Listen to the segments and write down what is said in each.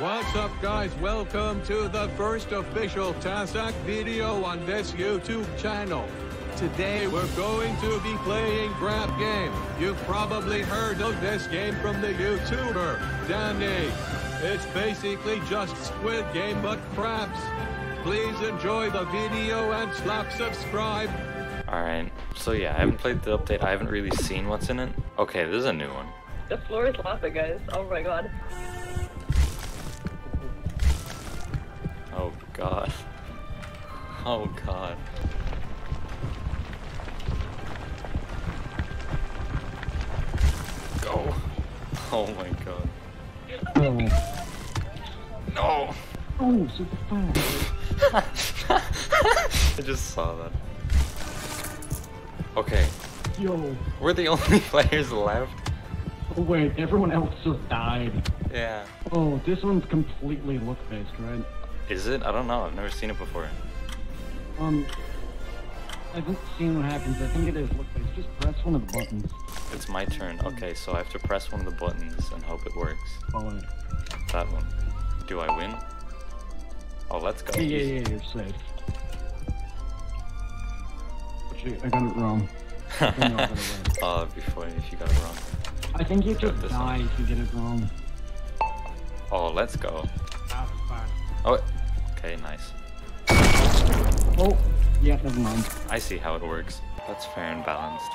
What's up guys, welcome to the first official TASAC video on this YouTube channel. Today we're going to be playing Crab Game. You've probably heard of this game from the YouTuber, Dani. It's basically just Squid Game but crabs. Please enjoy the video and slap subscribe. Alright, so yeah, I haven't played the update, I haven't really seen what's in it. Okay, this is a new one. The floor is lava, guys. Oh my god. God. Oh god. Go! Oh my god. Oh, No! oh, super fast. I just saw that. Okay, Yo. we're the only players left. Oh, wait, everyone else just died. Yeah. Oh, this one's completely look-based, right? Is it? I don't know, I've never seen it before. Um, I haven't seen what happens. I think it is look-based. Just press one of the buttons. It's my turn. Okay, so I have to press one of the buttons and hope it works. Follow. That one. Do I win? Oh, let's go. Yeah, yeah, yeah, you're safe. Actually, I got it wrong. I know I got it right. Oh, it'd be funny if you got it wrong. I think you just die one. if you get it wrong. Oh, let's go. Oh, okay, nice. Oh, yeah, never mind. I see how it works. That's fair and balanced.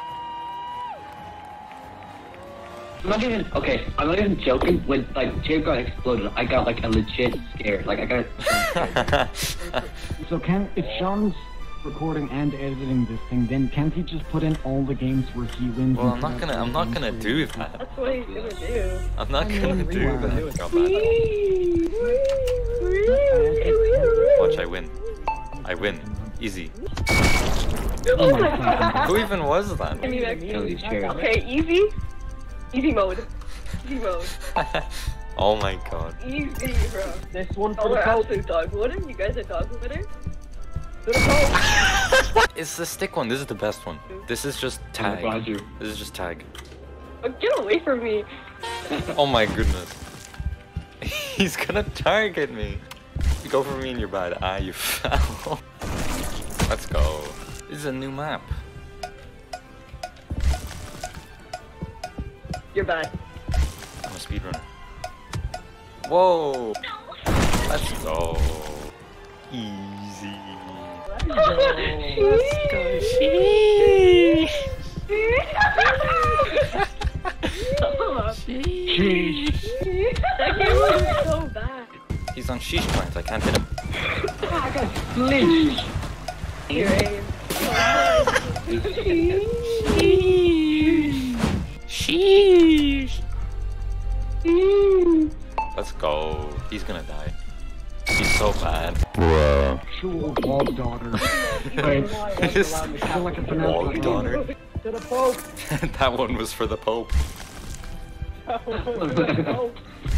I'm not even okay. I'm not even joking. When like tear got exploded, I got like a legit scare. Like I got. So can if Sean's recording and editing this thing, then can't he just put in all the games where he wins? well, I'm not gonna. I'm not gonna do loses? that. That's what he's gonna do. I'm not I mean, gonna do that. I win. Easy. Oh my god. Who even was that? Give me back. Kill these chairs. Okay, easy. Easy mode. Easy mode. oh my god. Easy, bro. This one Oh, for we're the coat. absolute dog water. You guys are dog water. For the coat. It's the stick one. This is the best one. This is just tag. Roger. This is just tag. Oh, get away from me. Oh my goodness. He's gonna target me. Go for me and you're bad. Ah, you fell. Let's go. This is a new map. You're bad. I'm a speedrunner. Whoa! Let's go. Easy. Let's go. Sheesh. I can't hit him. Please. Your aim. Sheesh. Let's go. He's gonna die. He's so bad. Bruh. Sure, Bob's daughter. Wait, This I feel like it's an wall epic daughter. To the Pope. that one was for the Pope.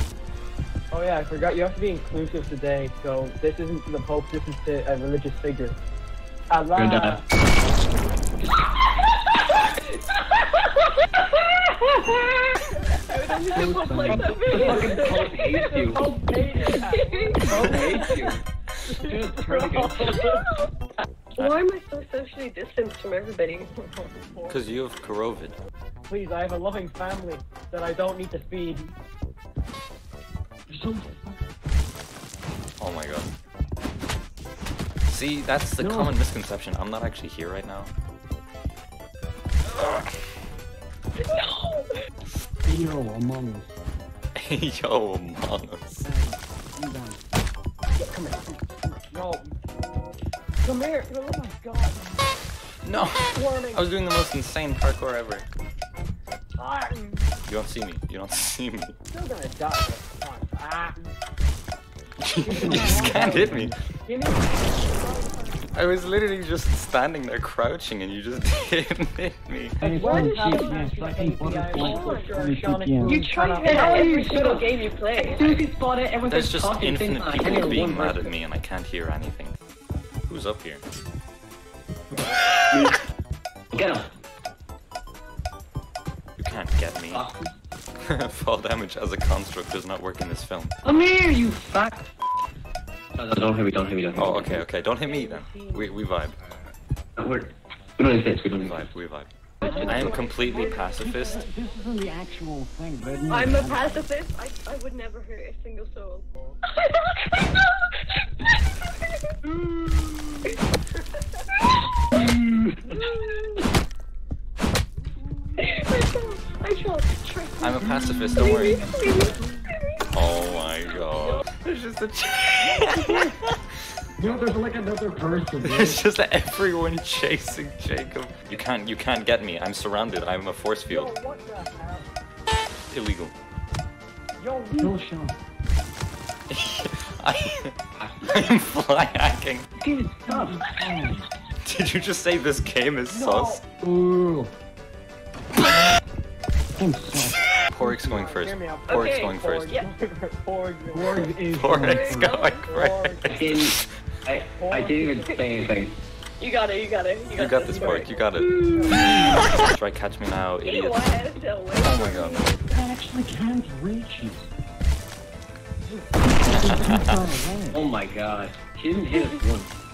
Oh yeah, I forgot you have to be inclusive today. So this isn't to the Pope, this is to a religious figure. Allah. Like Pope hates you. Pope hates you. Just Why am I so socially distanced from everybody? Because you have Korovid. Please, I have a loving family that I don't need to feed. Oh my god. See, that's the No. common misconception. I'm not actually here right now. Yo, Among Us. Yo, Among Us. I'm down. Come here. No. Come here. Oh my god. No! Warning. I was doing the most insane parkour ever. You don't see me. You don't see me. still gonna die. Ah. you just can't hit me. I was literally just standing there crouching and you just didn't hit me. Hey, Why from did you GPS, I can butterfly for you're 20 Shawnee CPM. You try to hit every single game you play. As soon as you spot it, everyone's There's just infinite people being mad at me and I can't hear anything. Who's up here? Get him. You can't get me. Austin. Fall damage as a construct does not work in this film. Come here, you fat. No, no, don't hit me, don't hit me, don't hit me. Oh, okay, okay. Don't hit me then. We we vibe. No, we're, we don't need this, we don't We need vibe. this. We vibe. I am completely pacifist. This isn't the actual thing. but I'm a pacifist. I, I would never hurt a single soul. I I'm a pacifist. Don't worry. Oh my god. There's just a. You know, there's like another person. It's just everyone chasing Jacob. You can't. You can't get me. I'm surrounded. I'm a force Yo, field. what the hell? Illegal. Yo, Kill Sean. I. I'm fly hacking. Dude, stop. Did you just say this game is sus? Ooh. I'm sorry. Pork's going first. Hear me out. Pork's Okay, going first. Yeah. Porg. Porg is Pork's going I first. didn't, I, I didn't even say anything. You got it, you got it. You got, You got this, You Pork. You got it. Try catch me now, idiot. I had to wait. Oh my god. I actually can't reach you. Oh my god. She didn't hit us once.